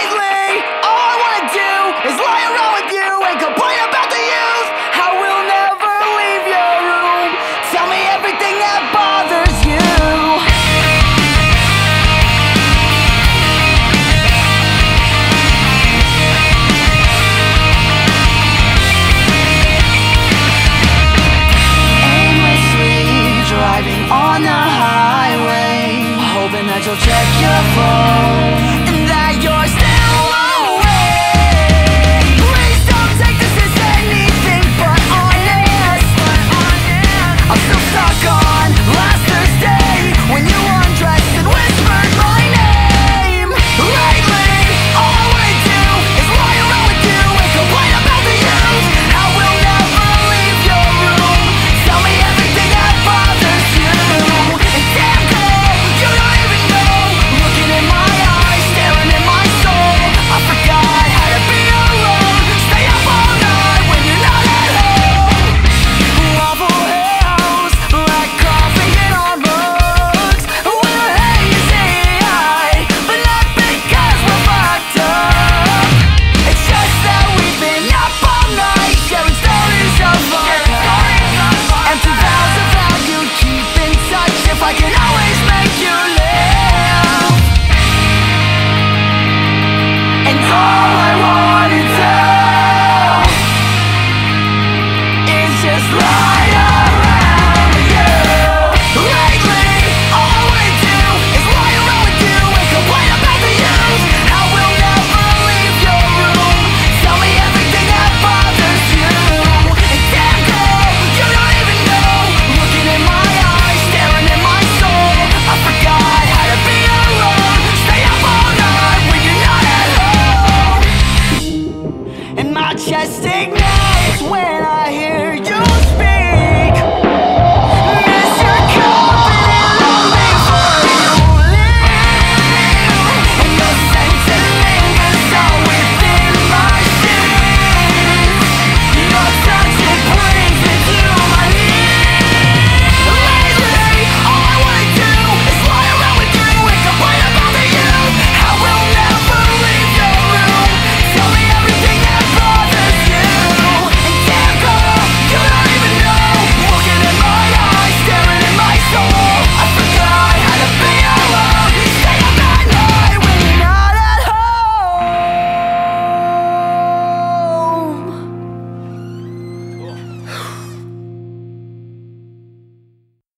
lately, all I wanna do is lie around with you and complain about the youth. I will never leave your room. Tell me everything that bothers you. Aimlessly driving on the highway, hoping that you'll check your phone. stuck on